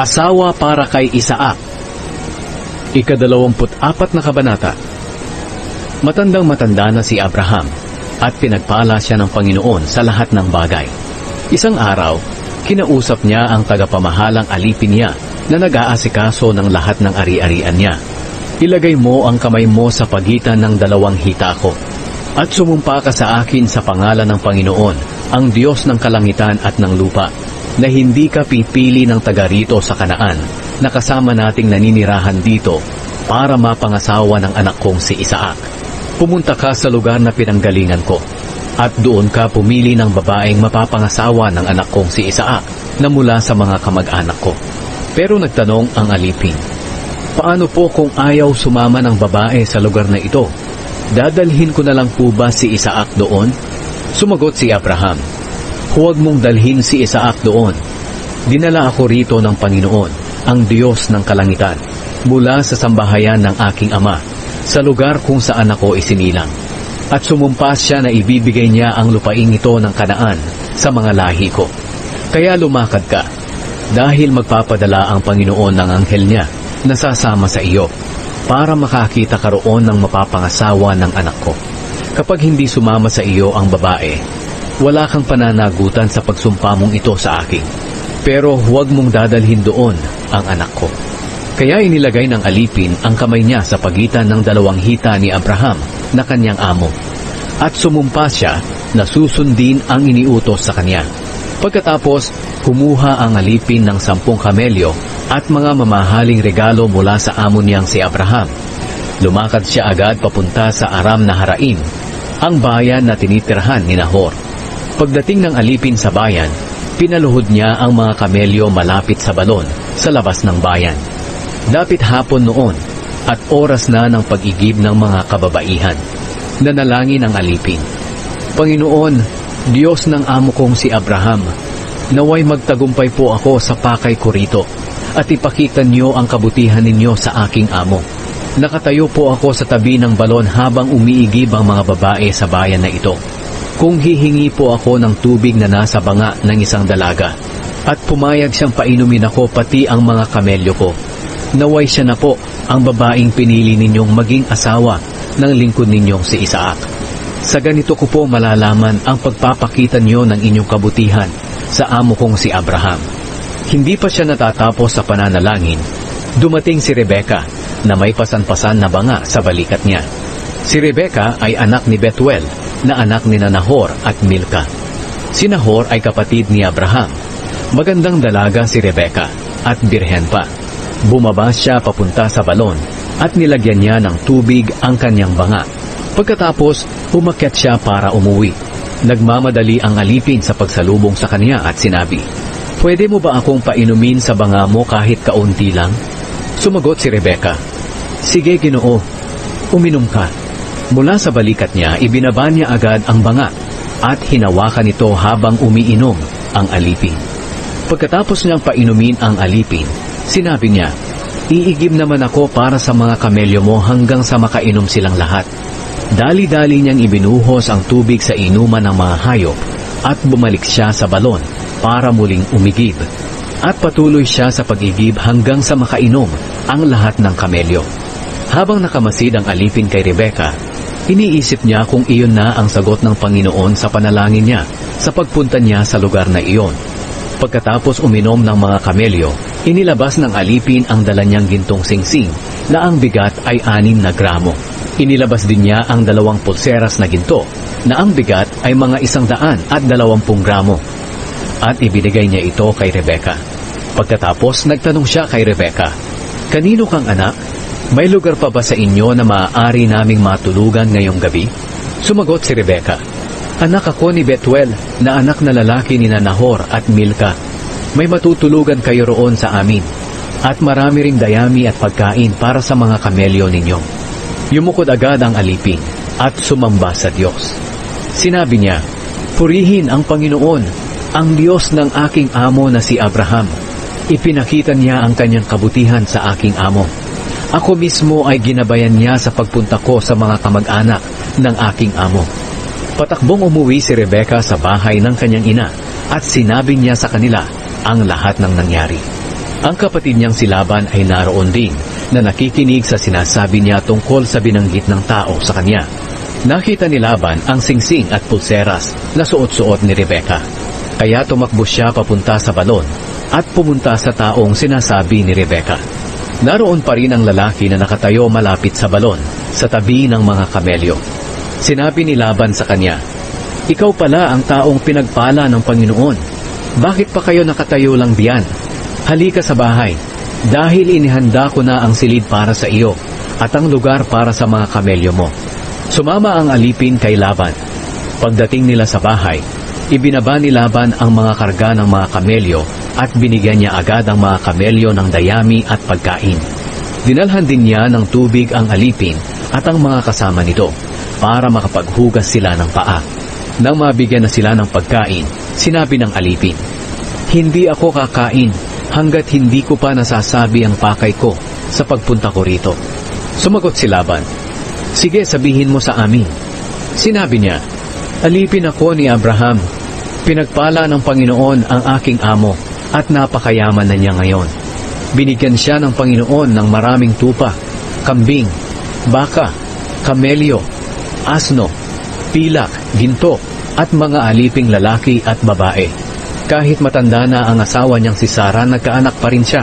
Asawa para kay Isaak. Ikadalawamput apat na kabanata. Matandang matanda na si Abraham at pinagpala siya ng Panginoon sa lahat ng bagay. Isang araw, kinausap niya ang tagapamahalang alipin niya na nag-aasikaso ng lahat ng ari-arian niya. Ilagay mo ang kamay mo sa pagitan ng dalawang hita ko at sumumpa ka sa akin sa pangalan ng Panginoon, ang Diyos ng kalangitan at ng lupa, na hindi ka pipili ng taga rito sa kanaan, na kasama nating naninirahan dito para mapangasawa ng anak kong si Isaak. Pumunta ka sa lugar na pinanggalingan ko, at doon ka pumili ng babaeng mapapangasawa ng anak kong si Isaak na mula sa mga kamag-anak ko. Pero nagtanong ang alipin, Paano po kung ayaw sumama ng babae sa lugar na ito? Dadalhin ko na lang po ba si Isaak doon? Sumagot si Abraham, Huwag mong dalhin si Isaak doon. Dinala ako rito ng Panginoon, ang Diyos ng kalangitan, mula sa sambahayan ng aking ama, sa lugar kung saan ako isinilang. At sumumpas siya na ibibigay niya ang lupaing ito ng kanaan sa mga lahi ko. Kaya lumakad ka, dahil magpapadala ang Panginoon ng anghel niya na sasama sa iyo para makakita ka roon ng mapapangasawa ng anak ko. Kapag hindi sumama sa iyo ang babae, wala kang pananagutan sa pagsumpa mong ito sa akin. Pero huwag mong dadalhin doon ang anak ko. Kaya inilagay ng alipin ang kamay niya sa pagitan ng dalawang hita ni Abraham na kanyang amo. At sumumpa siya na susundin ang iniutos sa kanya. Pagkatapos, kumuha ang alipin ng sampung kamelyo at mga mamahaling regalo mula sa amo niyang si Abraham. Lumakad siya agad papunta sa Aram na Haraim, ang bayan na tinitirhan ni Nahor. Pagdating ng alipin sa bayan, pinaluhod niya ang mga kamelyo malapit sa balon sa labas ng bayan. Dapit hapon noon at oras na ng pag-igib ng mga kababaihan. Nanalangin ang alipin. Panginoon, Diyos ng amo kong si Abraham, naway magtagumpay po ako sa pakay ko rito at ipakita niyo ang kabutihan ninyo sa aking amo. Nakatayo po ako sa tabi ng balon habang umiigib ang mga babae sa bayan na ito. Kung hihingi po ako ng tubig na nasa banga ng isang dalaga at pumayag siyang painumin ako pati ang mga kamelyo ko. Naway siya na po ang babaeng pinili ninyong maging asawa ng lingkod ninyong si Isaac. Sa ganito ko po malalaman ang pagpapakita niyo ng inyong kabutihan sa amo kong si Abraham. Hindi pa siya natatapos sa pananalangin. Dumating si Rebecca na may pasan-pasan na banga sa balikat niya. Si Rebecca ay anak ni Betuel na anak ni Nahor at Milka. Si Nahor ay kapatid ni Abraham. Magandang dalaga si Rebecca at birhen pa. Bumaba siya papunta sa balon at nilagyan niya ng tubig ang kanyang banga. Pagkatapos, umakyat siya para umuwi. Nagmamadali ang alipin sa pagsalubong sa kanya at sinabi, Pwede mo ba akong painumin sa banga mo kahit kaunti lang? Sumagot si Rebecca, Sige, ginoo. Uminom ka. Mula sa balikat niya, ibinaba niya agad ang banga at hinawakan ito habang umiinom ang alipin. Pagkatapos niyang painumin ang alipin, sinabi niya, Iigib naman ako para sa mga kamelyo mo hanggang sa makainom silang lahat. Dali-dali niyang ibinuhos ang tubig sa inuman ng mga hayop at bumalik siya sa balon para muling umigib. At patuloy siya sa pag-igib hanggang sa makainom ang lahat ng kamelyo. Habang nakamasid ang alipin kay Rebecca, iniisip niya kung iyon na ang sagot ng Panginoon sa panalangin niya sa pagpunta niya sa lugar na iyon. Pagkatapos uminom ng mga kamelyo, inilabas ng alipin ang dala niyang gintong singsing na ang bigat ay anim na gramo. Inilabas din niya ang dalawang pulseras na ginto na ang bigat ay mga isang daan at dalawampung gramo. At ibinigay niya ito kay Rebecca. Pagkatapos nagtanong siya kay Rebecca, Kanino kang anak? May lugar pa ba sa inyo na maaari naming matulugan ngayong gabi? Sumagot si Rebecca, Anak ako ni Betuel na anak na lalaki ni Nanahor at Milka. May matutulugan kayo roon sa amin. At marami ring dayami at pagkain para sa mga kamelyo ninyo. Yumukod agad ang alipin at sumamba sa Diyos. Sinabi niya, Purihin ang Panginoon, ang Diyos ng aking amo na si Abraham. Ipinakita niya ang kanyang kabutihan sa aking amo. Ako mismo ay ginabayan niya sa pagpunta ko sa mga kamag-anak ng aking amo. Patakbong umuwi si Rebecca sa bahay ng kanyang ina at sinabi niya sa kanila ang lahat ng nangyari. Ang kapatid niyang si Laban ay naroon din na nakikinig sa sinasabi niya tungkol sa binanggit ng tao sa kanya. Nakita ni Laban ang singsing at pulseras na suot-suot ni Rebecca. Kaya tumakbo siya papunta sa balon at pumunta sa taong sinasabi ni Rebecca. Naroon pa rin ang lalaki na nakatayo malapit sa balon sa tabi ng mga kamelyo. Sinabi ni Laban sa kanya, Ikaw pala ang taong pinagpala ng Panginoon. Bakit pa kayo nakatayo lang diyan? Halika sa bahay, dahil inihanda ko na ang silid para sa iyo at ang lugar para sa mga kamelyo mo. Sumama ang alipin kay Laban. Pagdating nila sa bahay, ibinaba ni Laban ang mga karga ng mga kamelyo at binigyan niya agad ang mga kamelyo ng dayami at pagkain. Dinalhan din niya ng tubig ang alipin at ang mga kasama nito para makapaghugas sila ng paa. Nang mabigyan na sila ng pagkain, sinabi ng alipin, Hindi ako kakain hanggat hindi ko pa nasasabi ang pakay ko sa pagpunta ko rito. Sumagot si Laban, Sige, sabihin mo sa amin. Sinabi niya, Alipin ako ni Abraham. Pinagpala ng Panginoon ang aking amo at napakayaman na niya ngayon. Binigyan siya ng Panginoon ng maraming tupa, kambing, baka, kamelyo, asno, pilak, ginto, at mga aliping lalaki at babae. Kahit matanda na ang asawa niyang si Sarah, nagkaanak pa rin siya.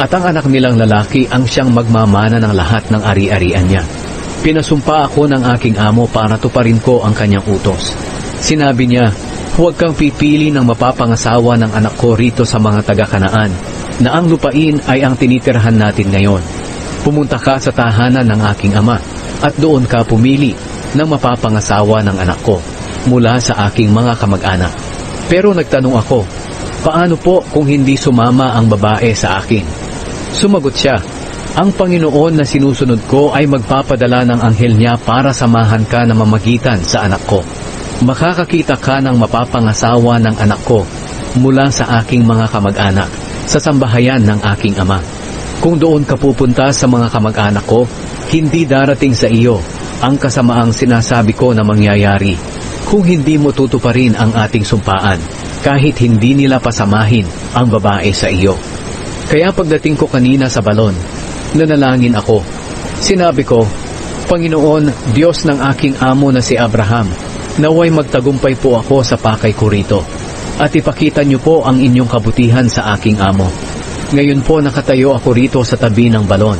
At ang anak nilang lalaki ang siyang magmamana ng lahat ng ari-arian niya. Pinasumpa ako ng aking amo para tuparin ko ang kanyang utos. Sinabi niya, huwag kang pipili ng mapapangasawa ng anak ko rito sa mga taga-kanaan, na ang lupain ay ang tinitirhan natin ngayon. Pumunta ka sa tahanan ng aking ama, at doon ka pumili ng mapapangasawa ng anak ko mula sa aking mga kamag-anak. Pero nagtanong ako, paano po kung hindi sumama ang babae sa akin? Sumagot siya, ang Panginoon na sinusunod ko ay magpapadala ng anghel niya para samahan ka na mamagitan sa anak ko. Makakakita ka ng mapapangasawa ng anak ko mula sa aking mga kamag-anak sa sambahayan ng aking ama. Kung doon ka pupunta sa mga kamag-anak ko, hindi darating sa iyo ang kasamaang sinasabi ko na mangyayari kung hindi mo tutuparin ang ating sumpaan kahit hindi nila pasamahin ang babae sa iyo. Kaya pagdating ko kanina sa balon, nanalangin ako. Sinabi ko, Panginoon, Diyos ng aking amo na si Abraham, naway magtagumpay po ako sa pakay ko rito, at ipakita niyo po ang inyong kabutihan sa aking amo. Ngayon po nakatayo ako rito sa tabi ng balon.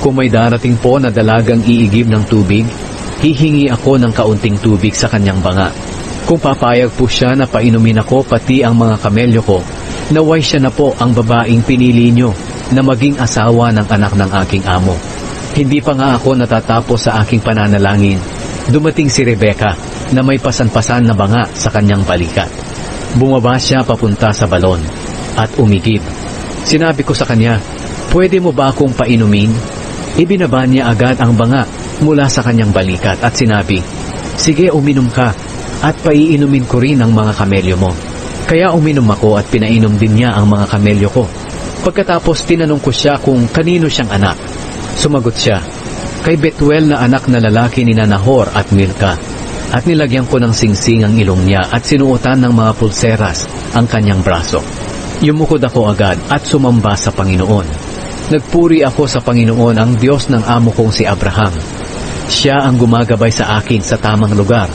Kung may darating po na dalagang iigib ng tubig, hihingi ako ng kaunting tubig sa kanyang banga. Kung papayag po siya na painumin ako pati ang mga kamelyo ko, naway siya na po ang babaeng pinili niyo na maging asawa ng anak ng aking amo. Hindi pa nga ako natatapos sa aking pananalangin. Dumating si Rebecca na may pasan-pasan na banga sa kanyang balikat. Bumaba siya papunta sa balon at umigib. Sinabi ko sa kanya, pwede mo ba akong painumin? Ibinaba niya agad ang banga mula sa kanyang balikat at sinabi, Sige, uminom ka at paiinumin ko rin ang mga kamelyo mo. Kaya uminom ako at pinainom din niya ang mga kamelyo ko. Pagkatapos tinanong ko siya kung kanino siyang anak. Sumagot siya, kay Betuel na anak na lalaki ni Nahor at Milka. At nilagyan ko ng singsing ang ilong niya at sinuotan ng mga pulseras ang kanyang braso. Yumukod ako agad at sumamba sa Panginoon. Nagpuri ako sa Panginoon ang Diyos ng amo kong si Abraham. Siya ang gumagabay sa akin sa tamang lugar,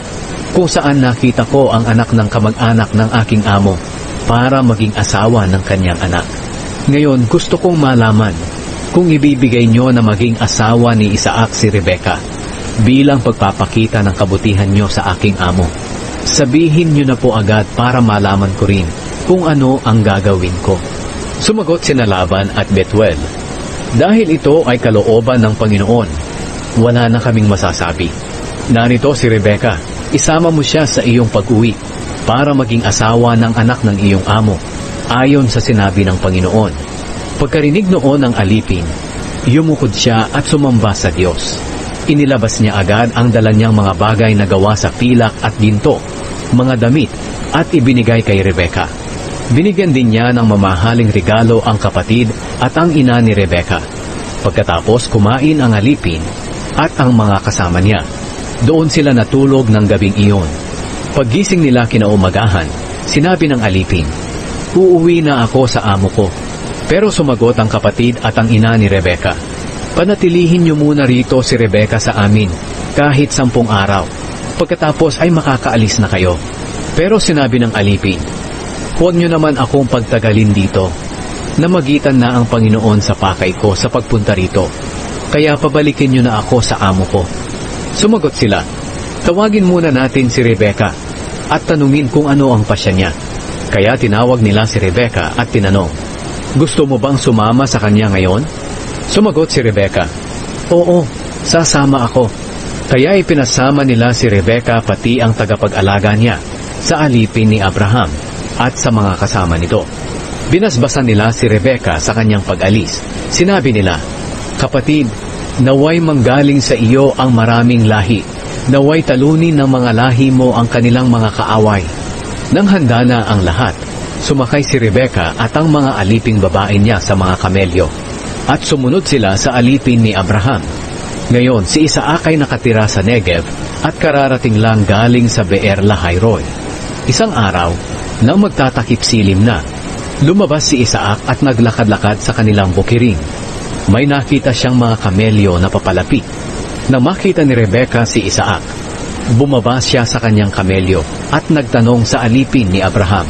kung saan nakita ko ang anak ng kamag-anak ng aking amo para maging asawa ng kanyang anak. Ngayon gusto kong malaman kung ibibigay nyo na maging asawa ni Isaac si Rebecca bilang pagpapakita ng kabutihan nyo sa aking amo. Sabihin nyo na po agad para malaman ko rin kung ano ang gagawin ko. Sumagot si Laban at Betuel, Dahil ito ay kalooban ng Panginoon, wala na kaming masasabi. Narito si Rebecca, isama mo siya sa iyong pag-uwi para maging asawa ng anak ng iyong amo, ayon sa sinabi ng Panginoon. Pagkarinig noon ng alipin, yumukod siya at sumamba sa Diyos. Inilabas niya agad ang dala niyang mga bagay na gawa sa pilak at ginto, mga damit, at ibinigay kay Rebecca. Binigyan din niya ng mamahaling regalo ang kapatid at ang ina ni Rebecca. Pagkatapos kumain ang alipin at ang mga kasama niya. Doon sila natulog ng gabing iyon. Paggising nila kinaumagahan, sinabi ng alipin, Uuwi na ako sa amo ko. Pero sumagot ang kapatid at ang ina ni Rebecca. Panatilihin niyo muna rito si Rebecca sa amin kahit sampung araw. Pagkatapos ay makakaalis na kayo. Pero sinabi ng alipin, Huwag niyo naman akong pagtagalin dito. Namagitan na ang Panginoon sa pakay ko sa pagpunta rito. Kaya pabalikin niyo na ako sa amo ko. Sumagot sila, Tawagin muna natin si Rebecca at tanungin kung ano ang pasya niya. Kaya tinawag nila si Rebecca at tinanong, Gusto mo bang sumama sa kanya ngayon? Sumagot si Rebecca, Oo, sasama ako. Kaya ipinasama nila si Rebecca pati ang tagapag-alaga niya sa alipin ni Abraham at sa mga kasama nito. Binasbasan nila si Rebecca sa kanyang pag-alis. Sinabi nila, Kapatid, naway manggaling sa iyo ang maraming lahi. Naway talunin ng mga lahi mo ang kanilang mga kaaway. Nang handa na ang lahat, sumakay si Rebecca at ang mga aliping babae niya sa mga kamelyo. At sumunod sila sa alipin ni Abraham. Ngayon, si Isaac ay nakatira sa Negev at kararating lang galing sa Beer Lahayroy. Isang araw, nang magtatakip silim na, lumabas si Isaac at naglakad-lakad sa kanilang bukiring. May nakita siyang mga kamelyo na papalapit. Nang makita ni Rebecca si Isaac, bumaba siya sa kanyang kamelyo at nagtanong sa alipin ni Abraham,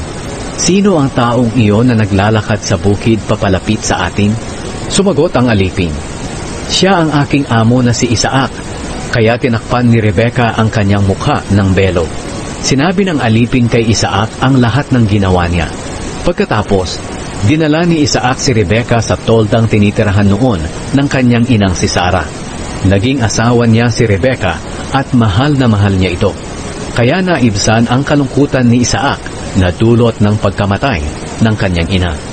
Sino ang taong iyon na naglalakad sa bukid papalapit sa atin? Sumagot ang alipin, Siya ang aking amo na si Isaac, kaya tinakpan ni Rebecca ang kanyang mukha ng belo. Sinabi ng alipin kay Isaac ang lahat ng ginawa niya. Pagkatapos, dinala ni Isaac si Rebecca sa toldang tinitirahan noon ng kanyang inang si Sarah. Naging asawa niya si Rebecca at mahal na mahal niya ito. Kaya naibsan ang kalungkutan ni Isaac na dulot ng pagkamatay ng kanyang ina.